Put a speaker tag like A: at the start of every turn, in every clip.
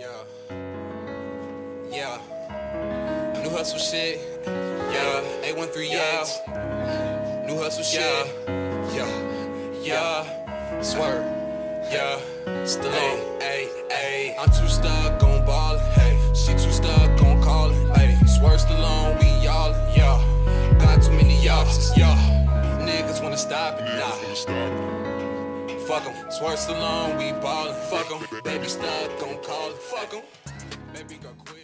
A: Yeah. Yeah. New hustle shit. Yeah. 813 yeah. New hustle shit. Yeah. Yeah. yeah. Swerve. Yeah. Stvllone. Hey, hey. I'm too stuck on ballin'. Hey. She too stuck on callin'. Hey. Swerve Stvllone. We all. Yeah. Got too many options. Yeah. Niggas wanna stop it. Nah. Fuck 'em. Swerve Stvllone. We ballin'. Fuck 'em. Baby stuck on callin'. Fuck 'em. Baby go quit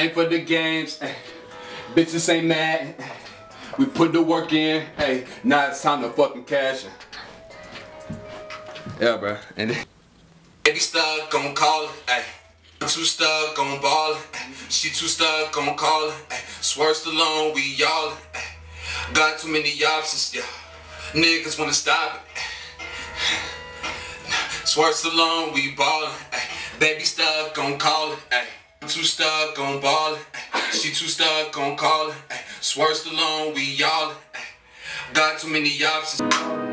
B: Ain't for the games. Bitches ain't mad. We put the work in. Hey, now it's time to fucking cash in. Yeah, bro. And
A: Baby stuck on callin', ayy. I'm too stuck on ayy. She too stuck on ayy. Swerve Stvllone, we y'all. Got too many options, yeah. Niggas wanna stop it. ayy. Swerve Stvllone, we ballin', Baby stuck on callin', ayy. Too stuck on ballin', She too stuck on callin', ayy. Swerve Stvllone, we y'all. Got too many options.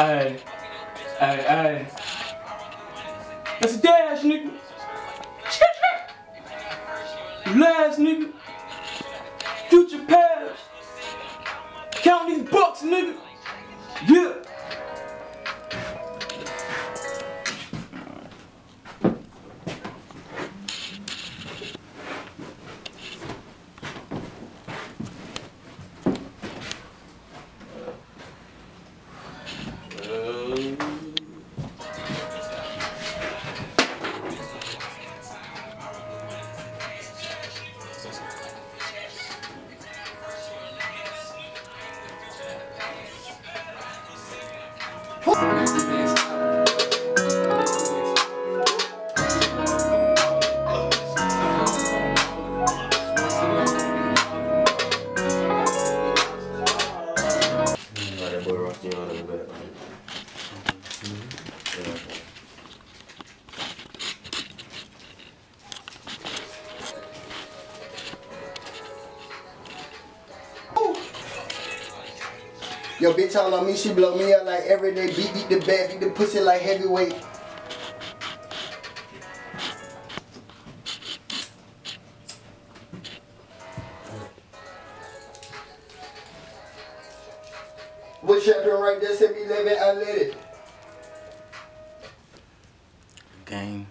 C: Hey, hey, hey. That's a dash, nigga. Last nigga. Future past. Count these bucks, nigga. Yeah.
D: Yo, bitch all on me, she blow me up like every day. Beat, beat the bad, beat the pussy like heavyweight. What champion right there? 7-Eleven, I let it.
E: Game.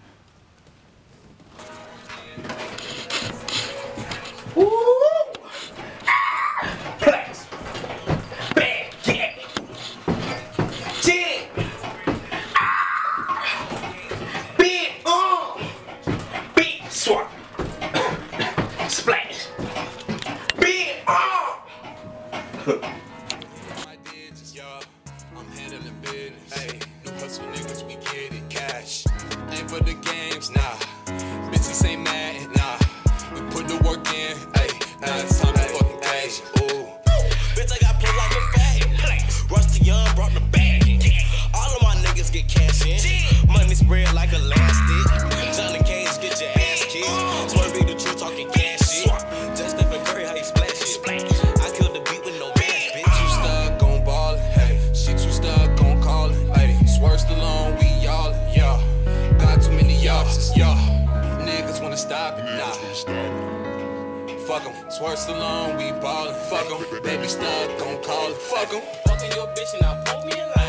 A: Handling. Hey, new hustle niggas, we get it. Cash. Ain't for the games, nah. Bitches ain't mad, nah. We put the work in, hey. Now it's time to fucking cash. Ooh.
F: Bitch, I got play like a fag. Rusty Young brought the bag. All of my niggas get cash in. Money spread like elastic.
A: Fuck 'em, Swerve alone, we ballin'. Fuck 'em, baby stuck on callin'. Fuck 'em.
F: Fucking your bitch and I pull me a line.